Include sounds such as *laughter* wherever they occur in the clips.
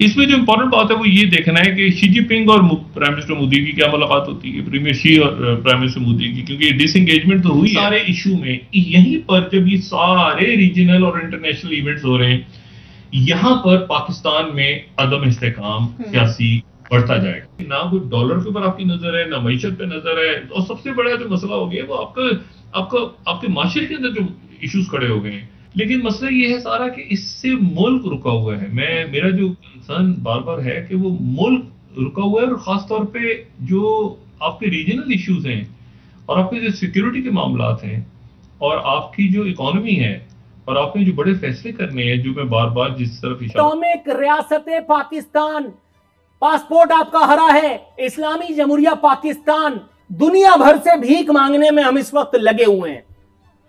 इसमें जो इम्पोर्टेंट बात है वो ये देखना है कि शी जिनपिंग और प्राइम मिनिस्टर मोदी की क्या मुलाकात होती है? प्रीमियर शी और प्राइम मिनिस्टर मोदी की क्योंकि डिसंगेजमेंट तो हुई सारे इशू में। यहीं पर जब ये सारे रीजनल और इंटरनेशनल इवेंट्स हो रहे हैं यहाँ पर पाकिस्तान में अदम इस्तेकाम हम्म। सियासी बढ़ता जाएगा। ना कोई डॉलर के ऊपर आपकी नज़र है ना मीशत पे नज़र है और सबसे बड़ा जो मसला हो गया वो आपका आपका आपके माशरे के अंदर जो इश्यूज़ खड़े हो गए हैं। लेकिन मसला ये है सारा कि इससे मुल्क रुका हुआ है। मैं, मेरा जो कंसर्न बार बार है कि वो मुल्क रुका हुआ है और खास तौर पे जो आपके रीजनल इश्यूज़ हैं और आपके जो सिक्योरिटी के मामला हैं और आपकी जो इकोनॉमी है और आपने जो बड़े फैसले करने हैं, जो मैं बार बार जिस तरफ़ इस्लामिक रियासत पाकिस्तान, पासपोर्ट आपका हरा है, इस्लामी जमहूरिया पाकिस्तान, दुनिया भर से भीख मांगने में हम इस वक्त लगे हुए हैं।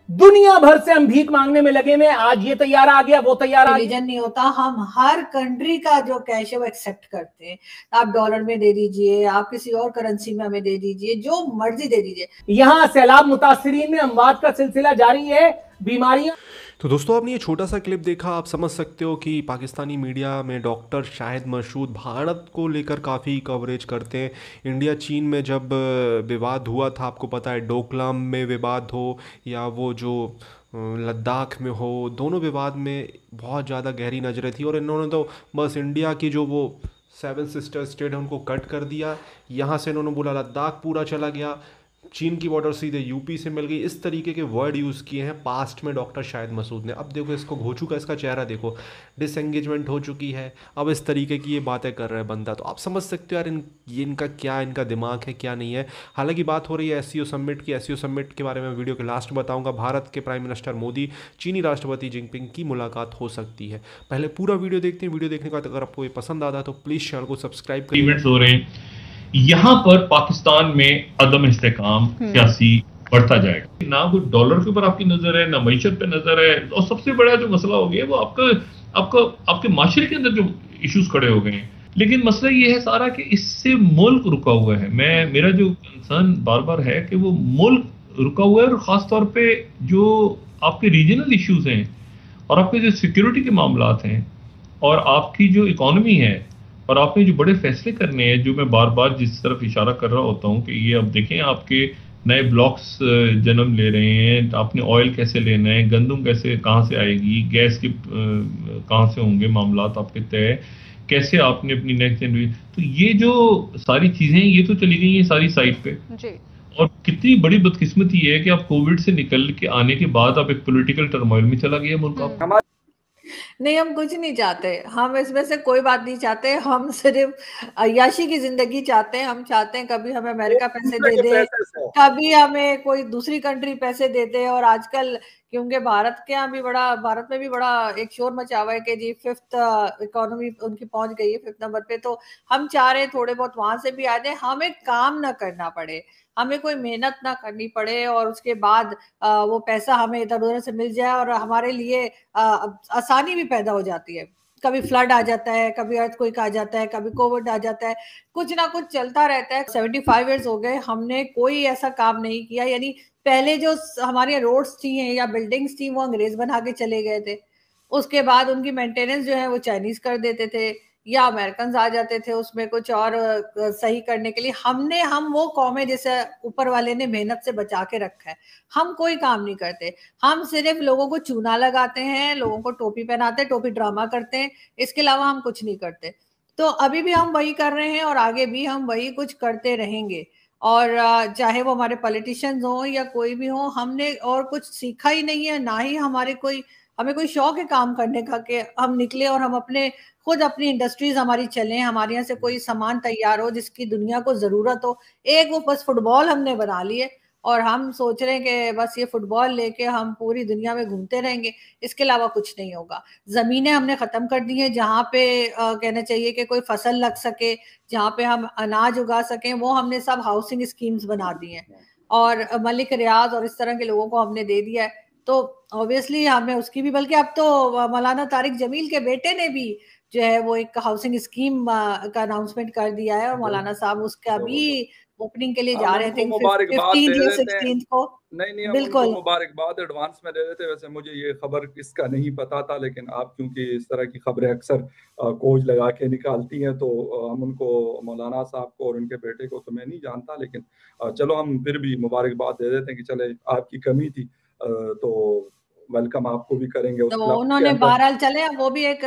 दुनिया भर से हम भीख मांगने में लगे हुए आज ये तैयार आ गया वो तैयार आ गया। नहीं होता हम हर कंट्री का जो कैश है वो एक्सेप्ट करते हैं। आप डॉलर में दे दीजिए आप किसी और करेंसी में हमें दे दीजिए जो मर्ज़ी दे दीजिए। यहाँ सैलाब मुतासरी में अमवाद का सिलसिला जारी है। बीमारियाँ तो दोस्तों, आपने ये छोटा सा क्लिप देखा, आप समझ सकते हो कि पाकिस्तानी मीडिया में डॉक्टर शाहिद मशहूद भारत को लेकर काफ़ी कवरेज करते हैं। इंडिया, चीन में जब विवाद हुआ था, आपको पता है, डोकलाम में विवाद हो या वो जो लद्दाख में हो, दोनों विवाद में बहुत ज़्यादा गहरी नज़रें थी और इन्होंने तो बस इंडिया की जो वो सेवन सिस्टर स्टेट है उनको कट कर दिया। यहाँ से इन्होंने बोला, लद्दाख पूरा चला गया। चीन की बॉर्डर सीधे यूपी से मिल गई। इस तरीके के वर्ड यूज़ किए हैं पास्ट में डॉक्टर शाहिद मसूद ने। अब देखो इसको हो चुका इसका चेहरा देखो। डिसएंगेजमेंट हो चुकी है। अब इस तरीके की ये बातें कर रहा है बंदा। तो आप समझ सकते हो यार इन, ये इनका क्या, इनका दिमाग है, क्या नहीं है। हालाँकि बात हो रही है एस समिट की। एस समिट के बारे में वीडियो के लास्ट बताऊँगा। भारत के प्राइम मिनिस्टर मोदी, चीनी राष्ट्रपति जिनपिंग की मुलाकात हो सकती है। पहले पूरा वीडियो देखते हैं। वीडियो देखने के बाद अगर आपको ये पसंद आता है तो प्लीज़ चैनल को सब्सक्राइब करिए। यहाँ पर पाकिस्तान में अदम इस्तेकाम हम्म। सियासी बढ़ता जाएगा। ना कोई डॉलर के ऊपर आपकी नज़र है ना मीशत पे नज़र है और सबसे बड़ा जो मसला हो गया वो आपका आपका आपके माशरे के अंदर जो इश्यूज़ खड़े हो गए हैं। लेकिन मसला ये है सारा कि इससे मुल्क रुका हुआ है। मैं मेरा जो कंसर्न बार बार है कि वो मुल्क रुका हुआ है और ख़ास तौर पे जो आपके रीजनल इश्यूज़ हैं और आपके जो सिक्योरिटी के मामला हैं और आपकी जो इकोनॉमी है और आपने जो बड़े फैसले करने हैं जो मैं बार बार जिस तरफ़ इशारा कर रहा होता हूँ कि ये अब देखें आपके नए ब्लॉक्स जन्म ले रहे हैं आपने ऑयल कैसे लेना है गंदम कैसे कहाँ से आएगी गैस के कहाँ से होंगे मामला आपके तय कैसे आपने अपनी नेक्स्ट जनरेशन तो ये जो सारी चीज़ें ये तो चली गई हैं सारी साइड पे जी। और कितनी बड़ी बदकिस्मती है कि आप कोविड से निकल के आने के बाद आप एक पॉलिटिकल टर्मोइल में चला गया मुल्क हम्म। नहीं हम कुछ नहीं चाहते। हम इसमें से कोई बात नहीं चाहते। हम सिर्फ़ अयाशी की ज़िंदगी चाहते हैं। हम चाहते हैं कभी हमें अमेरिका पैसे दे दे कभी हमें कोई दूसरी कंट्री पैसे दे दे। और आजकल क्योंकि भारत के यहाँ भी बड़ा भारत में भी बड़ा एक शोर मचा हुआ है कि जी फिफ्थ इकोनॉमी उनकी पहुँच गई है फिफ्थ नंबर पे। तो हम चाह रहे हैं थोड़े बहुत वहाँ से भी आ जाए हमें काम ना करना पड़े। हमें कोई मेहनत ना करनी पड़े और उसके बाद वो पैसा हमें इधर उधर से मिल जाए और हमारे लिए आसानी भी पैदा हो जाती है। कभी फ्लड आ जाता है, कभी अर्थ कोई आ जाता है, कभी कोविड आ जाता है, कुछ ना कुछ चलता रहता है। सेवेंटी फाइव ईयर्स हो गए, हमने कोई ऐसा काम नहीं किया। यानी पहले जो हमारे रोड्स थी या बिल्डिंग्स थी, वो अंग्रेज़ बना के चले गए थे। उसके बाद उनकी मेंटेनेंस जो है वो चाइनीज़ कर देते थे। या अमेरिकन आ जाते थे उसमें कुछ और सही करने के लिए। हमने, हम वो कौमें जैसे ऊपर वाले ने मेहनत से बचा के रखा है। हम कोई काम नहीं करते। हम सिर्फ़ लोगों को चूना लगाते हैं, लोगों को टोपी पहनाते हैं, टोपी ड्रामा करते हैं, इसके अलावा हम कुछ नहीं करते। तो अभी भी हम वही कर रहे हैं और आगे भी हम वही कुछ करते रहेंगे। और चाहे वो हमारे पॉलिटिशियंस हो या कोई भी हो, हमने और कुछ सीखा ही नहीं है, ना ही हमारे कोई हमें कोई शौक है काम करने का कि हम निकले और हम अपने खुद अपनी इंडस्ट्रीज़ हमारी चले हमारे यहाँ से कोई सामान तैयार हो जिसकी दुनिया को ज़रूरत हो। एक वो बस फुटबॉल हमने बना लिए और हम सोच रहे हैं कि बस ये फुटबॉल लेके हम पूरी दुनिया में घूमते रहेंगे इसके अलावा कुछ नहीं होगा। जमीनें हमने खत्म कर दी हैं जहाँ पे आ, कहना चाहिए कि कोई फ़सल लग सके जहाँ पे हम अनाज उगा सकें वो हमने सब हाउसिंग स्कीम्स बना दी हैं। और मलिक रियाज और इस तरह के लोगों को हमने दे दिया है। तो ऑब्वियसली हमें उसकी भी बल्कि अब तो मौलाना तारिक जमील के बेटे ने भी जो है वो एक हाउसिंग स्कीम का अनाउंसमेंट कर दिया है और मौलाना साहब उसका भी ओपनिंग के लिए जा रहे थे मुबारकबाद को। नहीं नहीं बिल्कुल। मुबारकबाद एडवांस में दे रहे थे। वैसे मुझे ये खबर इसका नहीं पता था लेकिन आप क्योंकि इस तरह की खबरें अक्सर कोच लगा के निकालती हैं तो हम उनको मौलाना साहब को और उनके बेटे को तो मैं नहीं जानता लेकिन चलो हम फिर भी मुबारकबाद दे देते हैं कि चले आपकी कमी थी। तो वेलकम आपको भी करेंगे। तो उन्होंने बहरहाल चले वो भी एक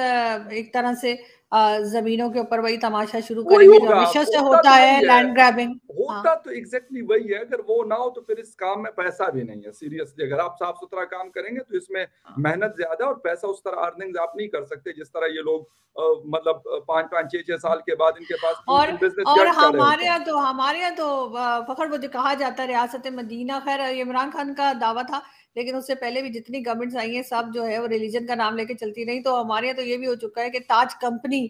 एक तरह से जमीनों के ऊपर वही तमाशा शुरू करेंगे जो हमेशा से होता तो है लैंड ग्रैबिंग होता हाँ। तो एग्जैक्टली वही है अगर वो ना हो तो फिर इस काम में पैसा भी नहीं है सीरियसली अगर आप साफ़ सुथरा काम करेंगे तो इसमें हाँ। मेहनत ज़्यादा और पैसा उस तरह अर्निंग आप नहीं कर सकते जिस तरह ये लोग मतलब पाँच पाँच छह छह साल के बाद इनके पास और और हमारे यहाँ तो हमारे यहाँ तो फखर जो कहा जाता है रियासत मदीना खैर इमरान खान का दावा था लेकिन उससे पहले भी जितनी गवर्नमेंट्स आई हैं सब जो है वो रिलीजन का नाम लेके चलती रही तो हमारे यहाँ तो ये भी हो चुका है कि ताज कंपनी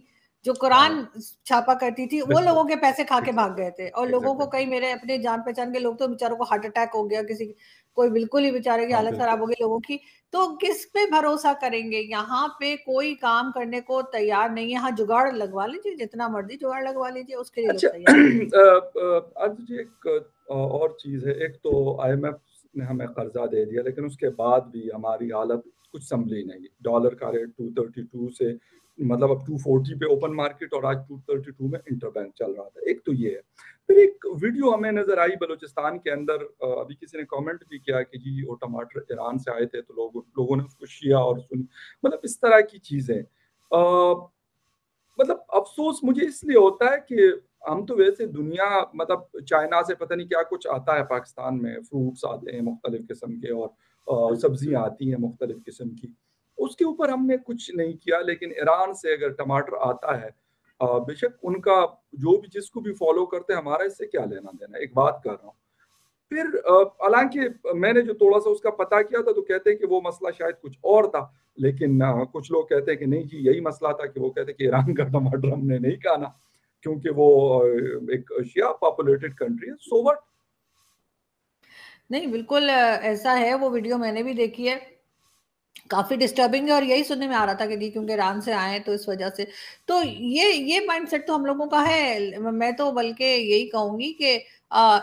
जो कुरान हाँ। छापा करती थी वो लोगों के पैसे खा के भाग गए थे और लोगों को कई मेरे अपने जान पहचान के लोग तो बेचारों को हार्ट अटैक हो गया किसी कोई बिल्कुल ही बेचारे की हाँ, हालत खराब हो गई लोगों की। तो किस पे भरोसा करेंगे? यहाँ पे कोई काम करने को तैयार नहीं है। यहाँ जुगाड़ लगवा लीजिए जितना मर्ज़ी जुगाड़ लगवा लीजिए उसके लिए अच्छा, *clears throat* आज एक और चीज़ है। एक तो आईएमएफ ने हमें कर्जा दे दिया लेकिन उसके बाद भी हमारी हालत कुछ संभली नहीं। डॉलर का रेट टू थर्टी टू से मतलब अब टू फोर्टी पे ओपन मार्केट और आज टू थर्टी टू में इंटरबैंक चल रहा था। एक तो ये है। फिर एक वीडियो हमें नज़र आई बलूचिस्तान के अंदर अभी किसी ने कमेंट भी किया कि जी, वो टमाटर ईरान से आए थे तो लोग, लोगों ने उसको शिया और सुनी मतलब इस तरह की चीज़ें। मतलब अफसोस मुझे इसलिए होता है कि हम तो वैसे दुनिया मतलब चाइना से पता नहीं क्या कुछ आता है पाकिस्तान में फ्रूट्स आते हैं मुख्तलिफ़ किस्म के और सब्ज़ियाँ आती हैं मुख्तलिफ़ किस्म की। उसके ऊपर हमने कुछ नहीं किया, लेकिन ईरान से अगर टमाटर आता है बेशक उनका जो भी, जिसको भी फॉलो करते हैं, हमारा इससे क्या लेना देना एक बात कर रहा हूँ। फिर हालाँकि मैंने जो थोड़ा सा उसका पता किया था तो कहते हैं कि वो मसला शायद कुछ और था, लेकिन कुछ लोग कहते हैं कि नहीं जी, यही मसला था कि वो कहते कि ईरान का टमाटर हमने नहीं खाना, क्योंकि वो एक शिया पॉपुलेटेड कंट्री है सो वट नहीं, बिल्कुल ऐसा है, वो वीडियो मैंने भी देखी है। काफ़ी डिस्टर्बिंग है और यही सुनने में आ रहा था कि क्योंकि ईरान से आए तो इस वजह से। तो ये ये माइंडसेट तो हम लोगों का है। मैं तो बल्कि यही कहूँगी कि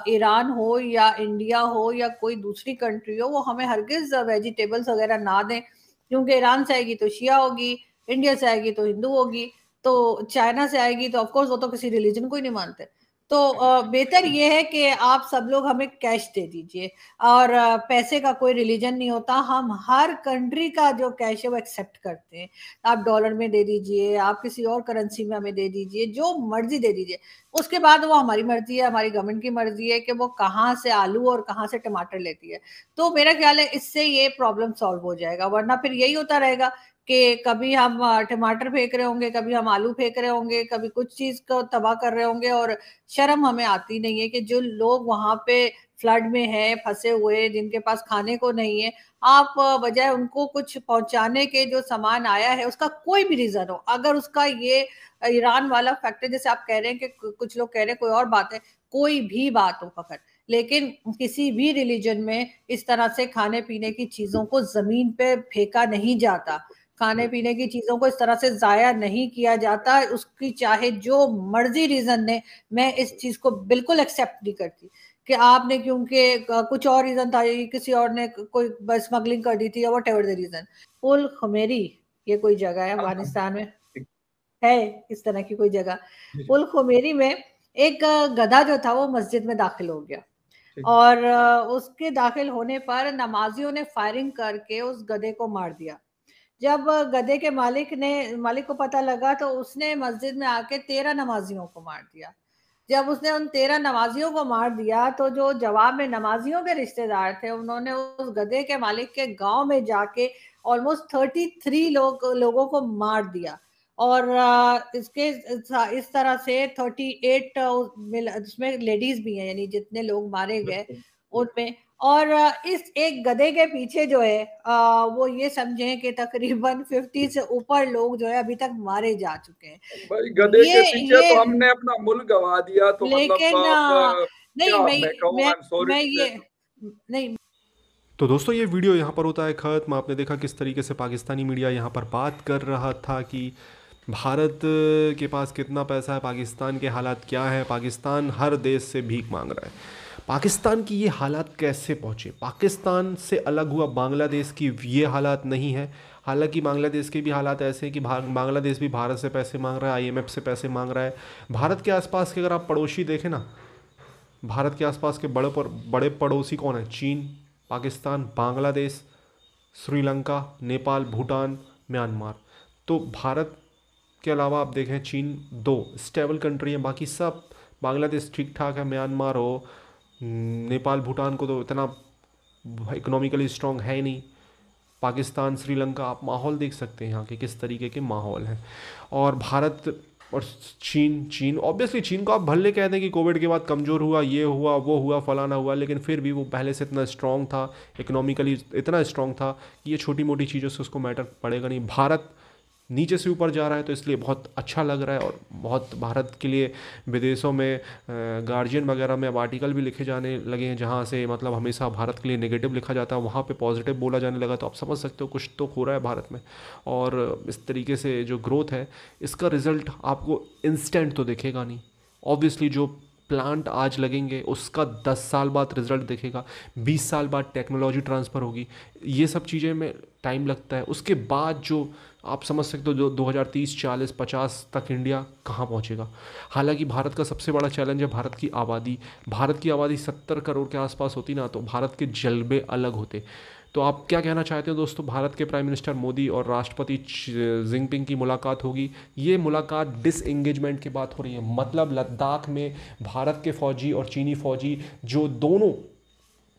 ईरान हो या इंडिया हो या कोई दूसरी कंट्री हो, वो हमें हरगिज वेजिटेबल्स वगैरह ना दें। क्योंकि ईरान से आएगी तो शिया होगी, इंडिया से आएगी तो हिंदू होगी तो चाइना से आएगी तो ऑफकोर्स वो तो किसी रिलीजन को ही नहीं मानते। तो बेहतर ये है कि आप सब लोग हमें कैश दे दीजिए। और पैसे का कोई रिलीजन नहीं होता। हम हर कंट्री का जो कैश है वो एक्सेप्ट करते हैं। आप डॉलर में दे दीजिए, आप किसी और करेंसी में हमें दे दीजिए, जो मर्ज़ी दे दीजिए। उसके बाद वो हमारी मर्ज़ी है, हमारी गवर्नमेंट की मर्ज़ी है कि वो कहाँ से आलू और कहाँ से टमाटर लेती है। तो मेरा ख्याल है इससे ये प्रॉब्लम सॉल्व हो जाएगा, वरना फिर यही होता रहेगा कि कभी हम टमाटर फेंक रहे होंगे, कभी हम आलू फेंक रहे होंगे, कभी कुछ चीज़ को तबाह कर रहे होंगे और शर्म हमें आती नहीं है कि जो लोग वहाँ पे फ्लड में है, फंसे हुए जिनके पास खाने को नहीं है, आप बजाय उनको कुछ पहुँचाने के जो सामान आया है, उसका कोई भी रीजन हो, अगर उसका ये ईरान वाला फैक्टर जैसे आप कह रहे हैं कि कुछ लोग कह रहे हैं, कोई और बात है, कोई भी बात हो फकर लेकिन किसी भी रिलीजन में इस तरह से खाने पीने की चीज़ों को ज़मीन पे फेंका नहीं जाता खाने पीने की चीज़ों को इस तरह से जाया नहीं किया जाता उसकी चाहे जो मर्ज़ी रीजन ने मैं इस चीज़ को बिल्कुल एक्सेप्ट नहीं करती कि आपने क्योंकि कुछ और रीजन था किसी और ने कोई स्मगलिंग कर दी थी या whatever the reason Pul Khumri ये कोई जगह है अफ़गानिस्तान में? है इस तरह की कोई जगह। पुल खुमेरी में एक गधा जो था वो मस्जिद में दाखिल हो गया। और उसके दाखिल होने पर नमाजियों ने फायरिंग करके उस गधे को मार दिया। जब गधे के मालिक ने मालिक को पता लगा तो उसने मस्जिद में आके तेरह नमाजियों को मार दिया। जब उसने उन तेरह नमाजियों को मार दिया तो जो जवाब में नमाजियों के रिश्तेदार थे उन्होंने उस गधे के मालिक के गाँव में जाके ऑलमोस्ट थर्टी थ्री लोग लोगों को मार दिया। और इसके इस तरह से थर्टी एट उसमें लेडीज़ भी हैं यानी जितने लोग मारे गए उनमें और इस एक गधे के पीछे जो है आ, वो ये समझे कि तकरीबन 50 से ऊपर लोग जो है अभी तक मारे जा चुके हैं। भाई गधे के पीछे ये, तो हमने अपना मुल्क गवा दिया तो मतलब लेकिन मतलब, नहीं मैं मैं, मैं ये नहीं तो दोस्तों ये वीडियो यहाँ पर होता है ख़त्म। आपने देखा किस तरीके से पाकिस्तानी मीडिया यहाँ पर बात कर रहा था कि भारत के पास कितना पैसा है पाकिस्तान के हालात क्या है पाकिस्तान हर देश से भीख मांग रहा है। पाकिस्तान की ये हालात कैसे पहुँचे? पाकिस्तान से अलग हुआ बांग्लादेश की ये हालात नहीं है। हालाँकि बांग्लादेश के भी हालात ऐसे हैं कि बांग्लादेश भी भारत से पैसे मांग रहा है आईएमएफ से पैसे मांग रहा है। भारत के आसपास के अगर आप पड़ोसी देखें ना, भारत के आसपास के बड़े पर, बड़े पड़ोसी कौन है? चीन, पाकिस्तान, बांग्लादेश, श्रीलंका, नेपाल, भूटान, म्यांमार। तो भारत के अलावा आप देखें चीन, दो स्टेबल कंट्री हैं, बाकी सब बांग्लादेश ठीक ठाक है, म्यांमार हो नेपाल, भूटान को तो इतना इकोनॉमिकली स्ट्रॉन्ग है ही नहीं। पाकिस्तान, श्रीलंका, आप माहौल देख सकते हैं यहाँ के किस तरीके के माहौल हैं। और भारत और चीन चीन ऑब्वियसली चीन को आप भले कहते हैं कि कोविड के बाद कमज़ोर हुआ, ये हुआ, वो हुआ, फलाना हुआ, लेकिन फिर भी वो पहले से इतना स्ट्रॉन्ग था इकोनॉमिकली इतना स्ट्रॉन्ग था कि ये छोटी मोटी चीज़ों से उसको मैटर पड़ेगा नहीं। भारत नीचे से ऊपर जा रहा है तो इसलिए बहुत अच्छा लग रहा है और बहुत भारत के लिए विदेशों में गार्जियन वगैरह में अब आर्टिकल भी लिखे जाने लगे हैं, जहाँ से मतलब हमेशा भारत के लिए नेगेटिव लिखा जाता है, वहाँ पे पॉजिटिव बोला जाने लगा तो आप समझ सकते हो कुछ तो हो रहा है भारत में। और इस तरीके से जो ग्रोथ है, इसका रिज़ल्ट आपको इंस्टेंट तो दिखेगा नहीं। ऑब्वियसली जो प्लांट आज लगेंगे, उसका दस साल बाद रिज़ल्ट देखेगा, बीस साल बाद टेक्नोलॉजी ट्रांसफ़र होगी। ये सब चीज़ें में टाइम लगता है। उसके बाद जो आप समझ सकते हो, जो 2030 40 50 तक इंडिया कहाँ पहुँचेगा। हालाँकि भारत का सबसे बड़ा चैलेंज है भारत की आबादी। भारत की आबादी 70 करोड़ के आसपास होती ना तो भारत के जलबे अलग होते। तो आप क्या कहना चाहते हो दोस्तों? भारत के प्राइम मिनिस्टर मोदी और राष्ट्रपति जिनपिंग की मुलाकात होगी। ये मुलाकात डिसएंगेजमेंट की बात हो रही है। मतलब लद्दाख में भारत के फौजी और चीनी फौजी जो दोनों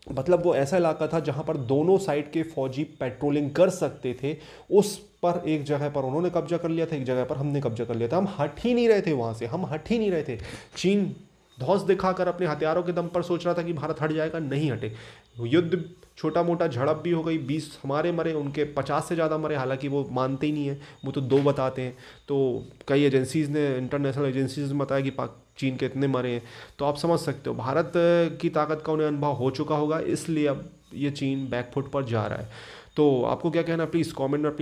मतलब वो ऐसा इलाका था जहाँ पर दोनों साइड के फौजी पेट्रोलिंग कर सकते थे, उस पर एक जगह पर उन्होंने कब्जा कर लिया था, एक जगह पर हमने कब्जा कर लिया था। हम हट ही नहीं रहे थे वहाँ से, हम हट ही नहीं रहे थे। चीन धौस दिखाकर अपने हथियारों के दम पर सोच रहा था कि भारत हट जाएगा, नहीं हटे। युद्ध छोटा मोटा झड़प भी हो गई, बीस हमारे मरे, उनके पचास से ज़्यादा मरे, हालाँकि वो मानते ही नहीं हैं, वो तो दो बताते हैं। तो कई एजेंसीज़ ने, इंटरनेशनल एजेंसीज ने बताया कि पाक, चीन के इतने मरे हैं। तो आप समझ सकते हो, भारत की ताकत का उन्हें अनुभव हो चुका होगा, इसलिए अब ये चीन बैकफुट पर जा रहा है। तो आपको क्या कहना प्लीज़ कॉमेंट में